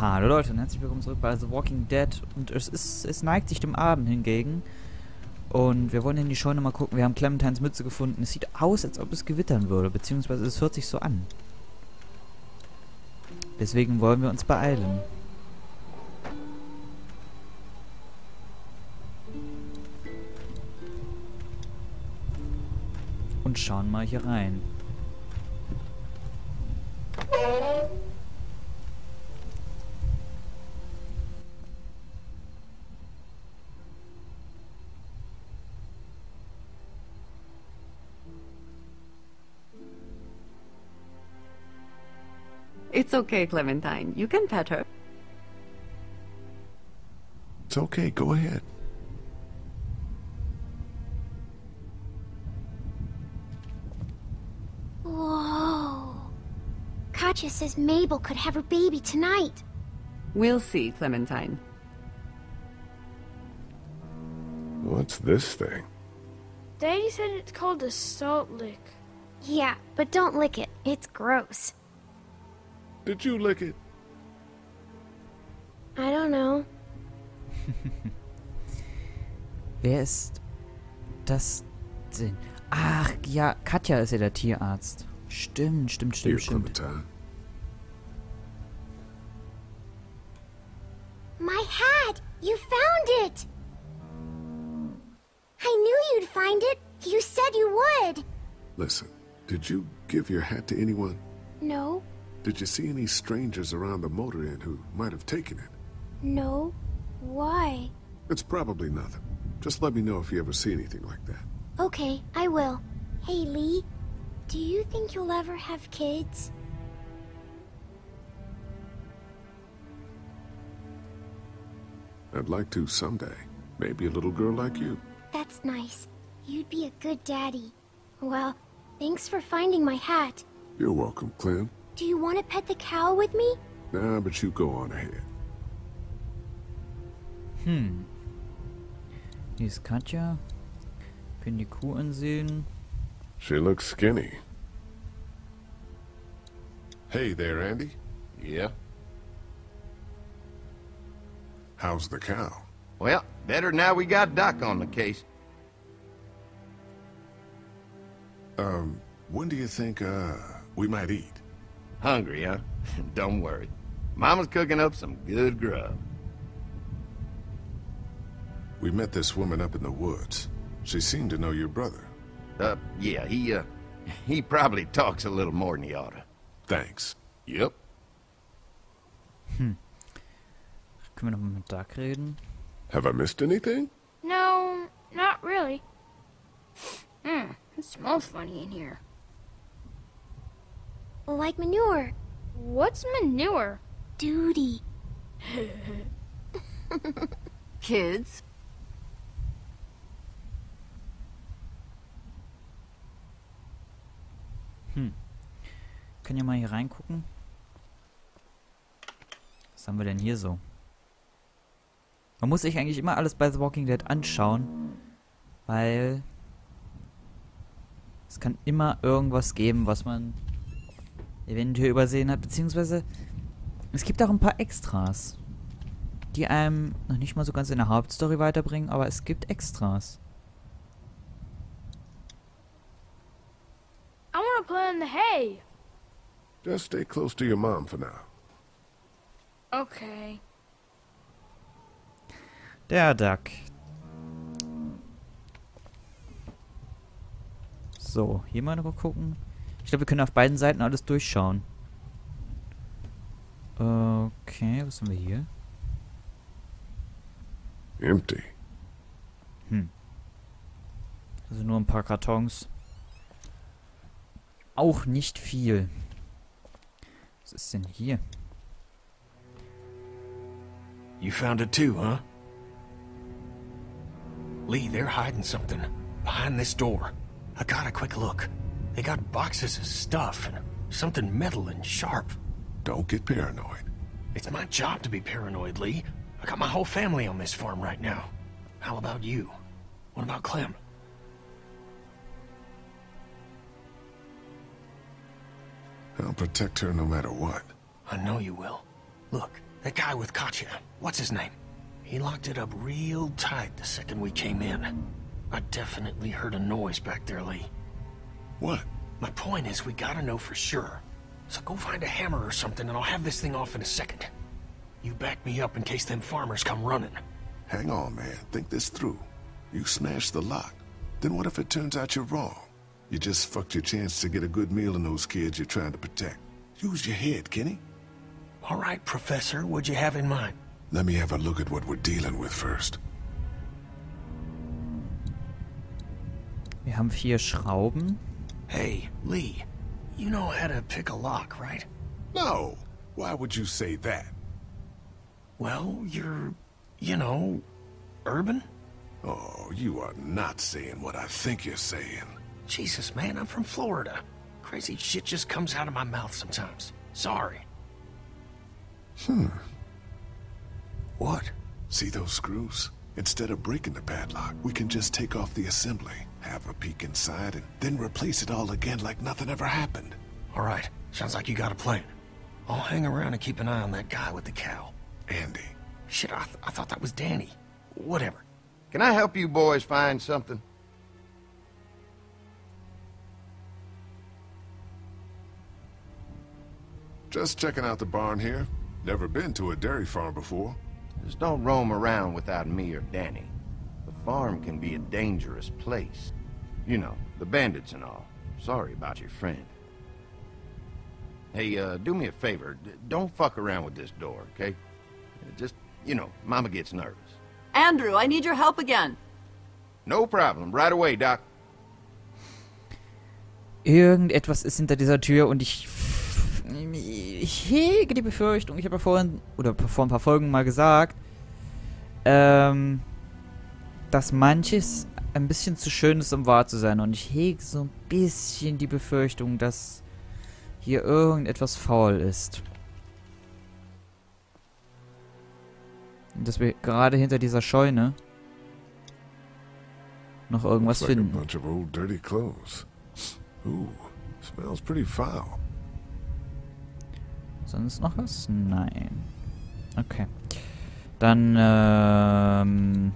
Hallo Leute und herzlich willkommen zurück bei The Walking Dead. Und es ist, es neigt sich dem Abend hingegen. Und wir wollen in die Scheune mal gucken. Wir haben Clementines Mütze gefunden. Es sieht aus, als ob es gewittern würde, beziehungsweise es hört sich so an. Deswegen wollen wir uns beeilen. Und schauen mal hier rein. It's okay, Clementine. You can pet her. It's okay, go ahead. Whoa. Katjaa says Mabel could have her baby tonight. We'll see, Clementine. What's this thing? Daddy said it's called a salt lick. Yeah, but don't lick it. It's gross. Did you lick it? I don't know. Wer ist das denn? Ach, ja, Katja ist ja der Tierarzt. Stimmt, stimmt, Here, stimmt, stimmt. Clementine. My hat! You found it! I knew you'd find it. You said you would. Listen, did you give your hat to anyone? No, Did you see any strangers around the motor inn who might have taken it? no. Why? It's probably nothing. Just let me know if you ever see anything like that. Okay, I will. Hey, Lee. Do you think you'll ever have kids? I'd like to someday. Maybe a little girl like you. That's nice. You'd be a good daddy. Well, thanks for finding my hat. You're welcome, Clem. Do you want to pet the cow with me? Nah, but you go on ahead. Hm. Hier ist Katja. Können die Kuh ansehen. She looks skinny. Hey there, Andy. Yeah. How's the cow? Well, better now we got Doc on the case. Um, when do you think, uh, we might eat? Hungry, huh? Don't worry. Mama's cooking up some good grub. We met this woman up in the woods. She seemed to know your brother. Uh, yeah, he, uh, he probably talks a little more than he oughta. Thanks. Yep. Können wir nochmal mit Duck reden? Have I missed anything? No, not really. Hmm, it smells funny in here. Like manure. What's manure? Duty. Kids, Können wir mal hier reingucken? Was haben wir denn hier so? Man muss sich eigentlich immer alles bei The Walking Dead anschauen, weil es kann immer irgendwas geben, was man eventuell übersehen hat, beziehungsweise es gibt auch ein paar Extras, die einem noch nicht mal so ganz in der Hauptstory weiterbringen, aber es gibt Extras. I want to play in the hay. Just stay close to your mom for now. Okay. Der Duck. So, hier mal noch gucken. Ich glaube, wir können auf beiden Seiten alles durchschauen. Okay, was haben wir hier? Empty. Also nur ein paar Kartons. Auch nicht viel. Was ist denn hier? You found it too, huh? Lee, they're hiding something behind this door. I got a quick look. They got boxes of stuff and something metal and sharp. Don't get paranoid. It's my job to be paranoid, Lee. I got my whole family on this farm right now. How about you? What about Clem? I'll protect her no matter what. I know you will. Look, That guy with Katjaa, what's his name? He locked it up real tight the second we came in. I definitely heard a noise back there, Lee. What? My point is, we gotta know for sure. So go find a hammer or something, and I'll have this thing off in a second. You back me up in case them farmers come running. Hang on, man. Think this through. You smashed the lock. Then what if it turns out you're wrong? You just fucked your chance to get a good meal in those kids you're trying to protect. Use your head, Kenny. All right, Professor, what'd you have in mind? Let me have a look at what we're dealing with first. Wir haben vier Schrauben. Hey, Lee, you know how to pick a lock, right? No! Why would you say that? Well, you're, you know, urban? Oh, you are not saying what I think you're saying. Jesus, man, I'm from Florida. Crazy shit just comes out of my mouth sometimes. Sorry. Hmm. What? See those screws? Instead of breaking the padlock, we can just take off the assembly, have a peek inside, and then replace it all again like nothing ever happened. All right, sounds like you got a plan. I'll hang around and keep an eye on that guy with the cow. Andy. Shit, I, th I thought that was Danny. Whatever. Can I help you boys find something? Just checking out the barn here. Never been to a dairy farm before. Just don't roam around without me or Danny. The farm can be a dangerous place. You know, the bandits and all. Sorry about your friend. Hey, uh, do me a favor. D don't fuck around with this door, okay? Uh, Just, you know, Mama gets nervous. Andrew, I need your help again. No problem. Right away, Doc. Irgendetwas ist hinter dieser Tür und ich. Ich hege die Befürchtung, ich habe ja vorhin, oder vor ein paar Folgen mal gesagt, ähm, dass manches ein bisschen zu schön ist, um wahr zu sein. Und ich hege so ein bisschen die Befürchtung, dass hier irgendetwas faul ist. Und dass wir gerade hinter dieser Scheune noch irgendwas like finden. Ooh, smells pretty foul. Sonst noch was? Nein. Okay. Dann, ähm...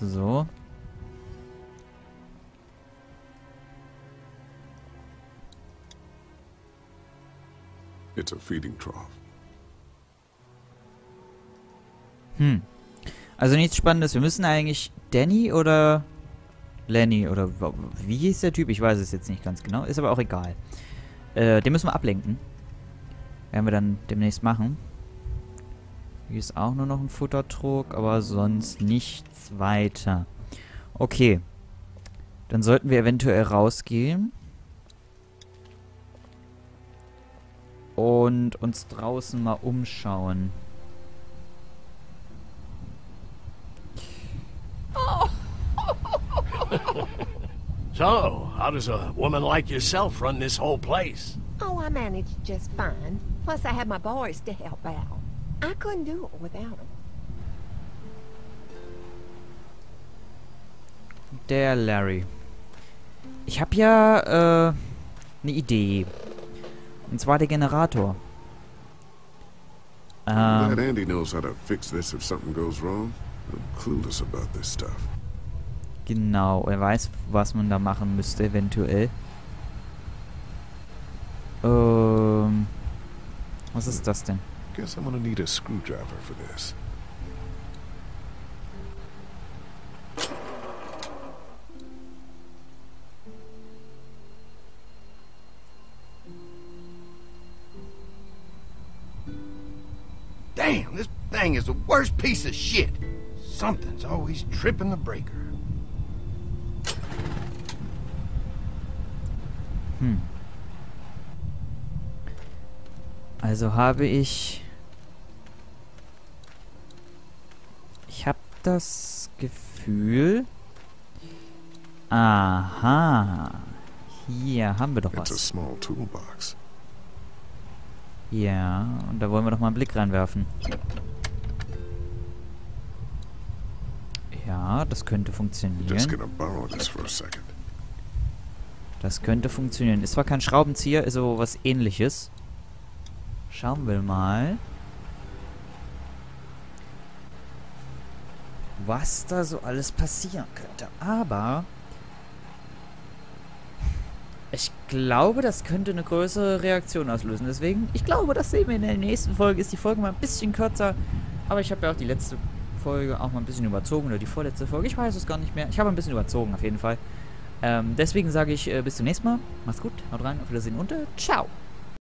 So. It's a feeding trough. Hm. Also nichts Spannendes. Wir müssen eigentlich Danny oder Lenny oder wie hieß der Typ? Ich weiß es jetzt nicht ganz genau. Ist aber auch egal. Äh, den müssen wir ablenken. Werden wir dann demnächst machen. Hier ist auch nur noch ein Futtertrog, aber sonst nichts weiter. Okay. Dann sollten wir eventuell rausgehen. Und uns draußen mal umschauen. So, how does a woman like yourself run this whole place? Oh, I managed just fine. Plus, I had my boys to help out. I couldn't do it without them. Der Larry. Ich habe ja äh, eine Idee. Und zwar der Generator. Glad Ähm, Andy knows how to fix this if something goes wrong. I'm clueless about this stuff. genau, er weiß, was man da machen müsste, eventuell. Ähm, was ist das denn? Guess I'm gonna need a screwdriver for this. Damn, this thing is the worst piece of shit. Something's always tripping the breaker. Hm. Also habe ich... das Gefühl... Aha. Hier haben wir doch was. Ja, und da wollen wir doch mal einen Blick reinwerfen. Ja, das könnte funktionieren. Das könnte funktionieren. Ist zwar kein Schraubenzieher, ist aber was ähnliches. schauen wir mal, was da so alles passieren könnte. Aber ich glaube, das könnte eine größere Reaktion auslösen. Deswegen, ich glaube, das sehen wir in der nächsten Folge. Ist die Folge mal ein bisschen kürzer. Aber ich habe ja auch die letzte Folge auch mal ein bisschen überzogen. Oder die vorletzte Folge. Ich weiß es gar nicht mehr. Ich habe ein bisschen überzogen, auf jeden Fall. Ähm, deswegen sage ich äh, bis zum nächsten Mal. Macht's gut, haut rein, auf Wiedersehen und äh, ciao.